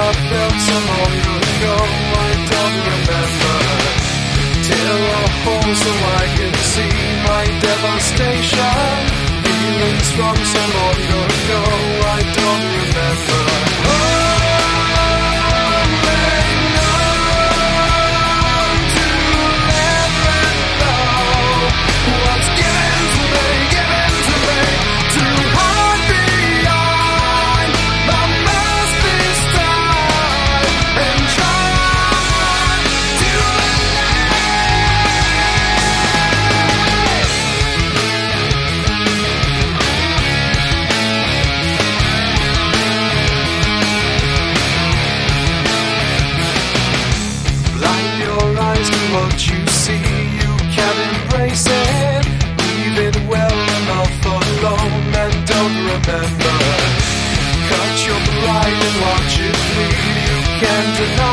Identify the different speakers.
Speaker 1: I felt so long ago I don't remember. Tear a hole so I can see my devastation. Feelings from long ago what you need, you can deny.